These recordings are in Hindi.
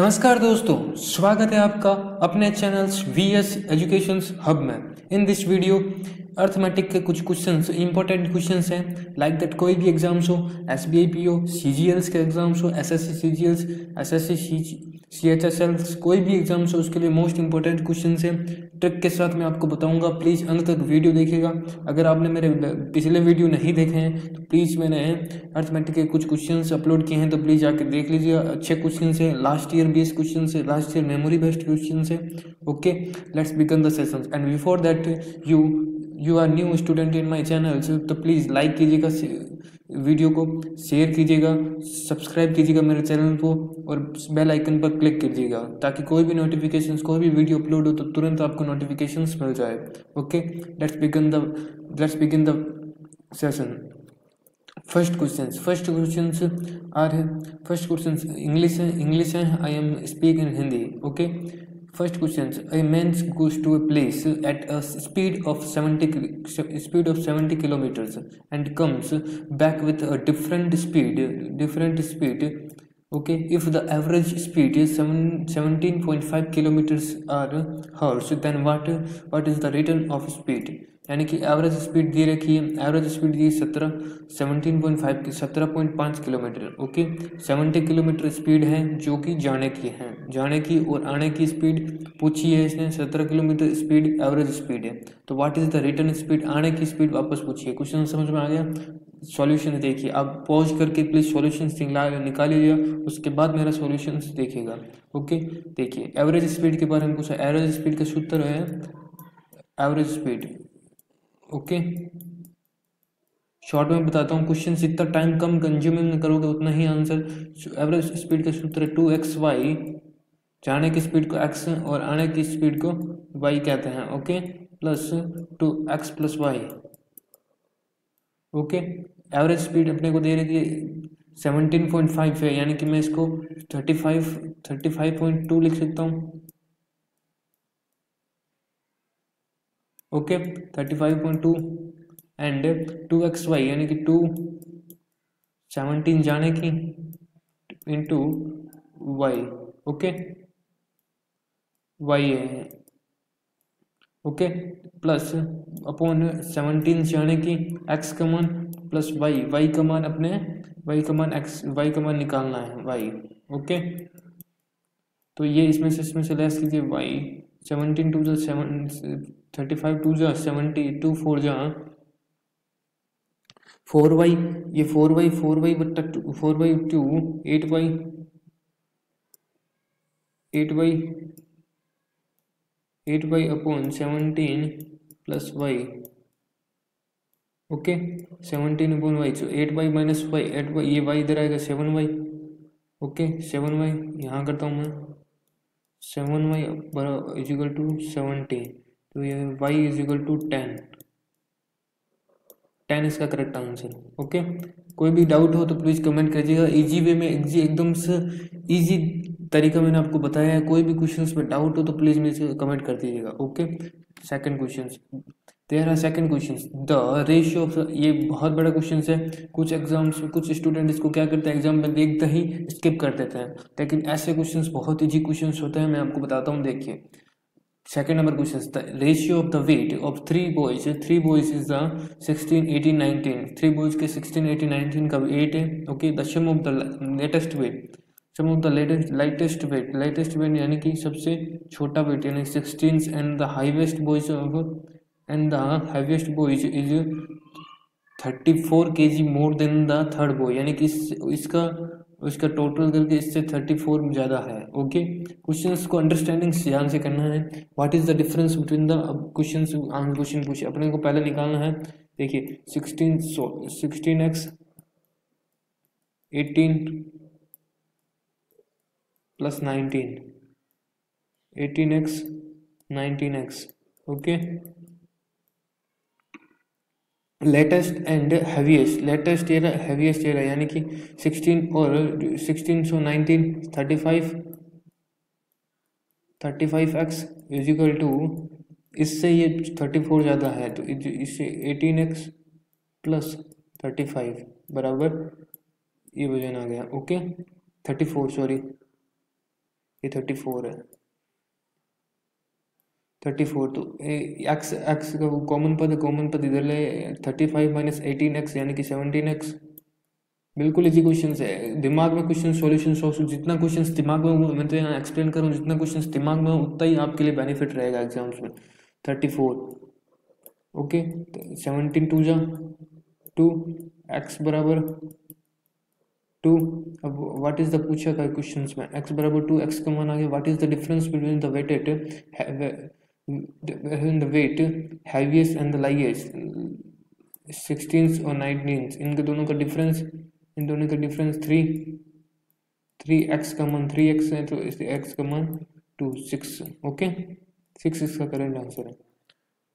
नमस्कार दोस्तों, स्वागत है आपका अपने channel V S education hub में। इन दिस वीडियो अर्थमेटिक के कुछ क्वेश्चन इंपॉर्टेंट क्वेश्चन हैं लाइक दैट कोई भी एग्ज़ाम्स हो एस बी आई पी हो सी जी एल्स के एग्ज़ाम्स हो S S C C G Ls S S C C H S L कोई भी एग्ज़ाम्स हो, उसके लिए मोस्ट इंपॉर्टेंट क्वेश्चन है। ट्रिक के साथ मैं आपको बताऊँगा प्लीज़ अंत तक वीडियो देखिएगा। अगर आपने मेरे पिछले वीडियो नहीं देखे हैं तो प्लीज़ मैंने अर्थमेटिक के कुछ क्वेश्चन अपलोड किए हैं तो प्लीज़ जाके देख लीजिए अच्छे क्वेश्चन है लास्ट ईयर बेस्ड क्वेश्चन है last year memory based question है। Okay let's begin the session and before that you you are new student in my channel तो प्लीज़ लाइक कीजिएगा वीडियो को शेयर कीजिएगा सब्सक्राइब कीजिएगा मेरे चैनल को और बेल आइकन पर क्लिक कीजिएगा, ताकि कोई भी नोटिफिकेशन कोई भी वीडियो अपलोड हो तो तुरंत आपको नोटिफिकेशन मिल जाए। Okay let's begin the let's begin the session first question first question are है फ़र्स्ट क्वेश्चन इंग्लिश है इंग्लिश है I am speak in Hindi okay First question: A man goes to a place at a speed of 70 speed of 70 kilometers and comes back with a different speed. Different speed. Okay, if the average speed is 7, 17.5 kilometers are hertz, then what what is the return of speed? यानी कि एवरेज स्पीड दी रखी है। एवरेज स्पीड दी सत्रह सेवनटीन पॉइंट फाइव की, सत्रह पॉइंट पाँच kilometre okay seventy kilometre speed है जो कि जाने की है। जाने की और आने की स्पीड पूछी है इसने, सत्रह किलोमीटर स्पीड एवरेज स्पीड है। तो what is the return speed आने की स्पीड वापस पूछिए। क्वेश्चन समझ में आ गया? सॉल्यूशन देखिए। आप पॉज करके प्लीज़ सॉल्यूशन निकाल लीजिए उसके बाद मेरा सॉल्यूशन देखिएगा ओके देखिए एवरेज स्पीड के बारे में पूछा। एवरेज स्पीड का सूत्र है एवरेज स्पीड ओके। शॉर्ट में बताता हूँ, क्वेश्चन जितना टाइम कम कंज्यूमिंग करोगे, उतना ही आंसर एवरेज स्पीड का सूत्र टू एक्स वाई जाने की स्पीड को एक्स और आने की स्पीड को वाई कहते हैं, okay? Plus two X plus Y okay? Average speed अपने को दे रही थी सेवनटीन पॉइंट फाइव है, यानी कि मैं इसको thirty five thirty five point two लिख सकता हूँ। Okay thirty five point two and two X Y यानी कि टू सेवनटीन जाने की इंटू वाई ओके वाई है। ओके प्लस अपॉन सेवनटीन जाने की एक्स का मान प्लस वाई वाई का मान अपने वाई का मान एक्स वाई का मान निकालना है वाई ओके तो ये इसमें से इसमें से लेस कीजिए वाई सेवनटीन टू जो सेवन, थर्टी फाइव टू जो सेवेंटी टू फोर जो फोर वाई, ये फोर वाई फोर वाई बट्टा two, four Y two, eight Y eight Y eight Y upon seventeen plus Y, okay? Seventeen upon Y, so eight Y minus Y, eight Y, ये वाई इधर आएगा seven Y, okay? Seven Y, यहाँ करता हूँ मैं। Seven Y is equal to seventeen तो ये Y is equal to ten ten इसका करेक्ट आंसर ओके कोई भी डाउट हो तो प्लीज़ कमेंट कीजिएगा इजी वे में एकदम से इजी तरीका मैंने आपको बताया है। कोई भी क्वेश्चन में डाउट हो तो प्लीज़ मुझे कमेंट कर दीजिएगा। ओके सेकंड क्वेश्चन तेरा second question the ratio of ये बहुत बड़ा क्वेश्चन है। कुछ एग्ज़ाम्स कुछ स्टूडेंट इसको क्या करते हैं? एग्ज़ाम में देखते ही स्किप कर देते हैं। लेकिन ऐसे क्वेश्चन बहुत ईजी क्वेश्चन होते हैं, मैं आपको बताता हूँ, देखिए। Second number question the ratio of the weight of three boys three boys is sixteen sixteen eighteen nineteen three boys के सिक्सटीन एटीन नाइनटीन का वेट है okay the sum of the latest weight sum of the latest lightest weight lightest weight यानी कि सबसे छोटा वेट यानी sixteen and the heaviest boys of and the heaviest boys is 34 kg more than the third boy यानी कि इस, इसका उसका टोटल करके इससे थर्टी फोर ज़्यादा है. ओके क्वेश्चन को अंडरस्टैंडिंग ध्यान से करना है. What is the difference between the question question पूछे. अपने को पहले निकालना है. देखिए sixteen sixteen X eighteen plus nineteen eighteen X nineteen X okay latest and heaviest latest year heaviest year है यानी कि 16 और 16 सो 19 35 35 एक्स इजिकल टू इससे ये 34 ज़्यादा है तो इससे 18 एक्स प्लस 35 बराबर ये वज़न आ गया ओके 34 सॉरी ये थर्टी फोर है। थर्टी फोर तो एक्स एक्स का कॉमन पद कॉमन पद इधर ले thirty five minus eighteen X यानी कि सेवनटीन एक्स बिल्कुल इजी क्वेश्चन है। दिमाग में क्वेश्चन सॉल्यूशन सॉल्व जितना क्वेश्चन दिमाग में मैं तो यहाँ एक्सप्लेन करूँ जितना क्वेश्चन दिमाग में उतना ही आपके लिए बेनिफिट रहेगा एग्ज़ाम्स में। Thirty four okay seventeen two जा। टू एक्स बराबर टू अब व्हाट इज़ द पूछा क्वेश्चन में? एक्स बराबर टू एक्स का मान आ गया। What is the difference between the weighted the weight heaviest and the lightest sixteen और नाइनटीन इनके दोनों का डिफरेंस इन दोनों का डिफरेंस थ्री थ्री एक्स का मान थ्री एक्स है तो इस एक्स का मान टू सिक्स ओके सिक्स इसका करेक्ट आंसर है।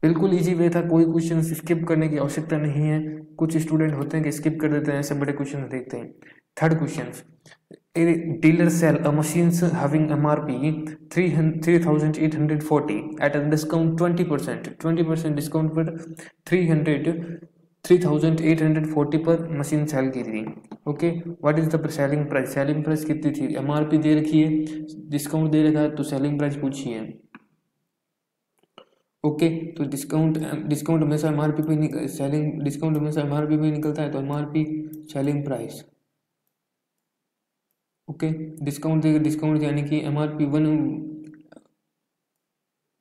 बिल्कुल इजी वे था, कोई क्वेश्चन स्किप करने की आवश्यकता नहीं है। कुछ स्टूडेंट होते हैं कि स्किप कर देते हैं, ऐसे बड़े क्वेश्चन देखते हैं। Third question a dealer sell a machines having mrp 3840 at a discount 20% 20% discount पर 300 3840 पर मशीन सेल की थी okay what is the selling price selling price कितनी थी? एमआरपी दे रखी है डिस्काउंट दे रखा है तो सेलिंग प्राइस पूछी है ओके तो डिस्काउंट डिस्काउंट हमेशा एमआरपी पे सेलिंग डिस्काउंट हमेशा एमआरपी पे निकलता है तो MRP selling price okay discount देगा डिस्काउंट यानी कि M R P one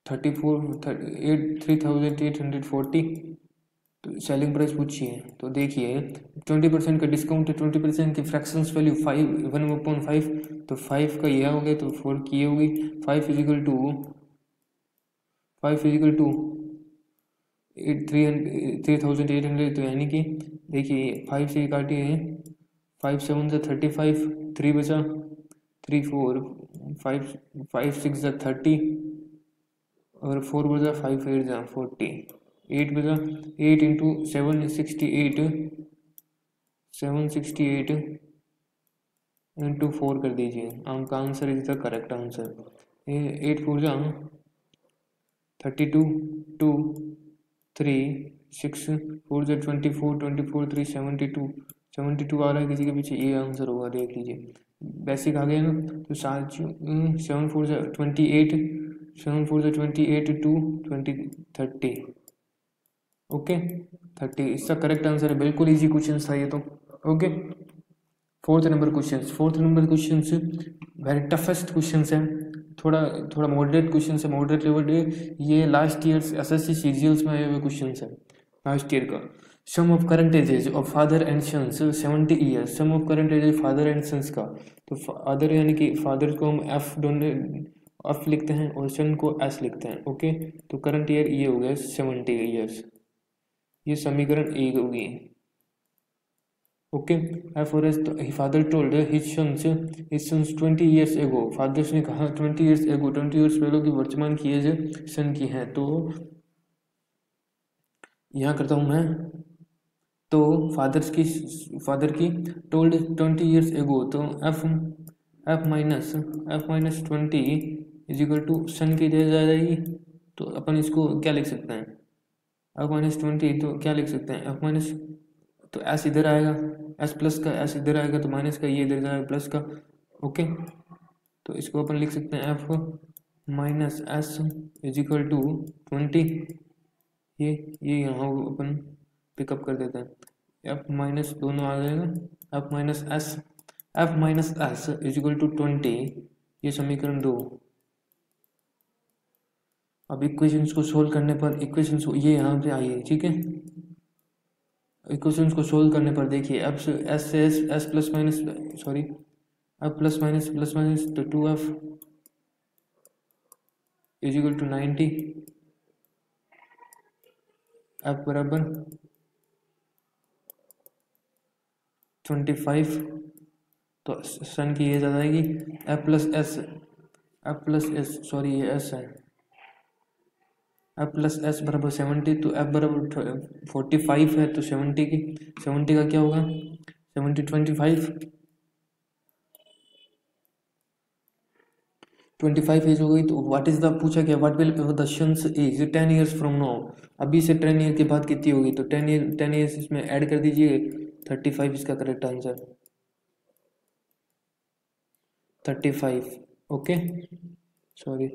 thirty four eight three thousand eight hundred forty तो सेलिंग प्राइस पूछी है तो देखिए ट्वेंटी परसेंट का डिस्काउंट है ट्वेंटी परसेंट की fractions value five one upon five तो फाइव का यह हो गया तो फोर की ये होगी। फाइव फ़िज़िकल two five physical two eight three hundred three thousand eight hundred तो यानी कि देखिए फाइव से काटिए फाइव सेवन से थर्टी फाइव थ्री बचा three four five five six ज़ा थर्टी और फोर बजा फाइव एट ज़ा फोर्टी एट बजा eight into seven sixty eight seven sixty eight into four कर दीजिए आपका answer is the correct answer eight four जा thirty two two three six four जो twenty four twenty four three seventy two seventy two आ रहा है, किसी के पीछे ए आंसर होगा, देख लीजिए। बेसिक आ गया ना तो सात सेवन फोर से ट्वेंटी एट सेवन फोर से twenty eight two twenty thirty okay thirty इसका करेक्ट आंसर है, बिल्कुल इजी क्वेश्चन था ये तो। Okay fourth number question fourth number question very toughest question है। थोड़ा थोड़ा मॉडरेट क्वेश्चन है मॉडरेट लेवल ये last year S S C C में आए हुए क्वेश्चन है लास्ट ईयर का। Sum of current ages of father and sons seventy years sum of current ages father and sons का। तो फादर यानी कि फादर को हम एफ़ दोनों एफ़ लिखते हैं और सन को एस लिखते हैं ओके तो करंट ईयर ये हो गया सेवेंटी ईयर्स ये समीकरण एक होगी। ओके एफ़ और S father told his sons his sons twenty years ago fathers ने कहा twenty years ago twenty years पहले की वर्तमान की एज सन की है। तो यहाँ करता हूँ मैं। तो फादर्स की, फादर की टोल्ड ट्वेंटी ईयर्स एगो तो F F minus F minus twenty is equal to son की दे जाएगी तो अपन इसको क्या लिख सकते हैं? एफ़ माइनस ट्वेंटी तो क्या लिख सकते हैं? एफ़ माइनस तो एस इधर आएगा एस प्लस का एस इधर आएगा तो माइनस का, ये इधर जाएगा प्लस का ओके तो इसको अपन लिख सकते हैं F minus S is equal to twenty ये ये यहाँ अपन पिकअप कर देते हैं। एफ़ माइनस दोनों आ जाएगा F minus S F minus S is equal to twenty ये समीकरण दो। अब इक्वेशंस को सोल्व करने पर इक्वेशंस ये यहाँ पे आई है ठीक है? इक्वेशंस को सोल्व करने पर देखिए एफ़ एस से S S plus minus sorry F plus minus plus minus तो two F is equal to ninety F बराबर ट्वेंटी फाइव तो सन की एज आ जाएगी। F plus S F plus S sorry ये एस है। एफ़ प्लस एस बराबर सेवेंटी तो एफ़ बराबर फोर्टी फाइव है तो सेवेंटी की सेवेंटी का क्या होगा? Seventy twenty five twenty five age हो गई तो व्हाट इज़ द पूछा क्या what will the sons age ten years from now अभी से टेन ईयर के बाद कितनी होगी तो टेन ईयर टेन ईयर्स इसमें ऐड कर दीजिए। थर्टी फाइव इसका correct answer thirty five okay sorry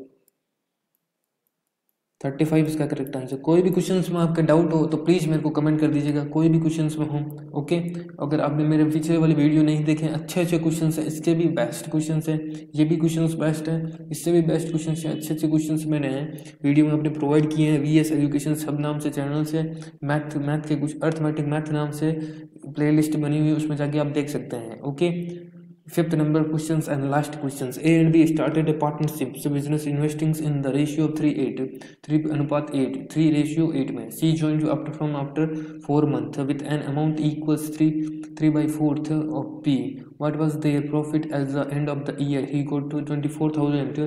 thirty five इसका करेक्ट आंसर कोई भी क्वेश्चन में आपका डाउट हो तो प्लीज़ मेरे को कमेंट कर दीजिएगा, कोई भी क्वेश्चन में हो ओके अगर आपने मेरे पिछले वाली वीडियो नहीं देखे अच्छे अच्छे क्वेश्चन हैं, इसके भी बेस्ट क्वेश्चन हैं, ये भी क्वेश्चन बेस्ट है, इससे भी बेस्ट क्वेश्चन हैं अच्छे अच्छे क्वेश्चन मैंने वीडियो में अपने प्रोवाइड किए हैं वी एस एजुकेशन सब नाम से चैनल से मैथ मैथ के कुछ अर्थमेटिक मैथ नाम से प्ले लिस्ट बनी हुई है, उसमें जाके आप देख सकते हैं। Okay fifth number question and last question A and B started partnership business investing in the ratio three eight three अनुपात एट थ्री रेशियो एट में. C join you after from after four month with an amount equals three three by fourth of P what was their profit as the end of the year he got to twenty four thousand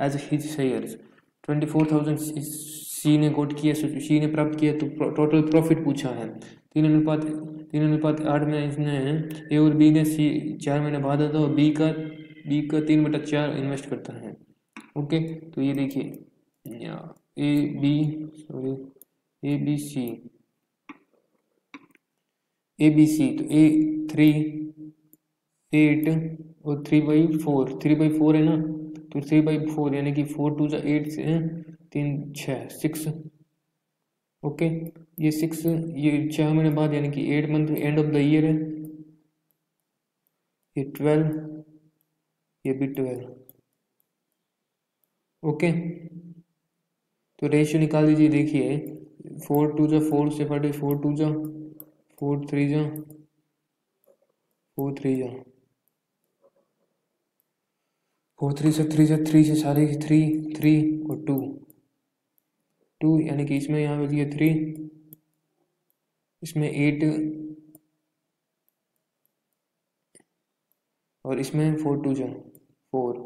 as his shares twenty four thousand C ने गोट किया सी ने प्राप्त किया तो टोटल प्रॉफिट पूछा है। तीन अनुपात तीन अनुपात आठ में इसने ए और बी ने सी, चार महीने बाद आता है बी का बी का तीन बटा चार इन्वेस्ट करता है। ओके तो ये देखिए। A, B sorry A, B, C. A, B, C तो ए, थ्री, एट और three by four. Three by four है ना? तो थ्री बाई फोर, यानी कि फोर टू जा एट से तीन, छः, सिक्स। ओके ये सिक्स ये छः महीने बाद यानी कि eight month end of the year है। ये ट्वेल्व ये भी ट्वेल्व ओके तो रेशियो निकाल दीजिए, देखिए फोर टू जा फोर से फटे फोर टू जा फोर थ्री जा फोर थ्री जा। फोर थ्री से थ्री से थ्री से सारे थ्री थ्री और टू टू, यानी कि इसमें यहाँ बच गया थ्री इसमें एट और इसमें फोर टू जो फोर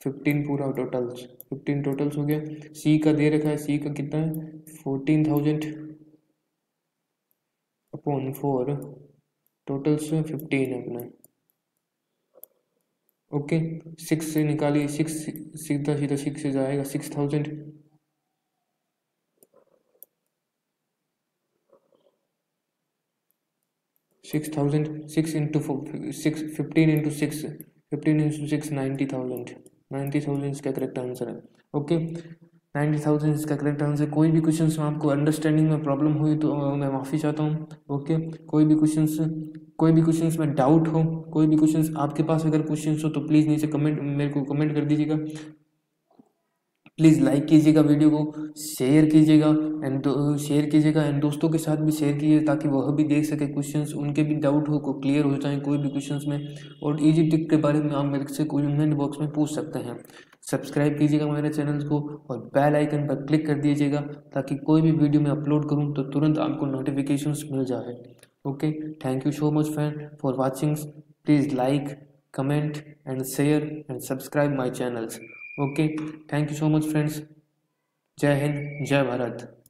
फिफ्टीन पूरा टोटल्स फिफ्टीन टोटल्स हो गया। सी का दे रखा है सी का कितना है? Fourteen thousand upon four totals fifteen है अपना। ओके सिक्स से निकालिए सिक्स सीधा सीधा सिक्स से जाएगा six thousand six thousand six into six fifteen into six fifteen into six ninety thousand ninety thousand इसका करेक्ट आंसर है ओके नाइन्टी थाउज़ेंड इसका करेक्ट आंसर। कोई भी क्वेश्चन में आपको अंडरस्टैंडिंग में प्रॉब्लम हुई तो मैं माफ़ी चाहता हूँ। ओके कोई भी क्वेश्चन कोई भी क्वेश्चन में डाउट हो, कोई भी क्वेश्चन आपके पास अगर क्वेश्चन हो तो प्लीज़ नीचे कमेंट मेरे को कमेंट कर दीजिएगा। प्लीज़ लाइक कीजिएगा वीडियो को शेयर कीजिएगा एंड शेयर कीजिएगा एंड दोस्तों के साथ भी शेयर कीजिए ताकि वह भी देख सके क्वेश्चंस उनके भी डाउट हो, को क्लियर हो जाए कोई भी क्वेश्चंस में। और इजी टिक के बारे में आप मेरे से कमेंट बॉक्स में पूछ सकते हैं। सब्सक्राइब कीजिएगा मेरे चैनल को और बेल आइकन पर क्लिक कर दीजिएगा ताकि कोई भी वीडियो मैं अपलोड करूँ तो तुरंत आपको नोटिफिकेशन मिल जाए। Okay thank you so much friend for watching please like comment and share and subscribe my channels okay thank you so much friends जय हिंद जय भारत